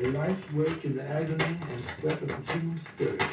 a life's work in the agony and sweat of the human spirit.